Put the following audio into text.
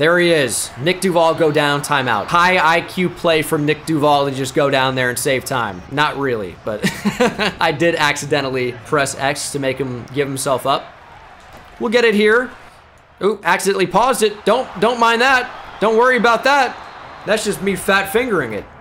There he is. Nick Duval go down, timeout. High IQ play from Nick Duval to just go down there and save time. Not really, but I did accidentally press X to make him give himself up. We'll get it here. Ooh, accidentally paused it. Don't don't mind that. Don't worry about that. That's just me fat fingering it.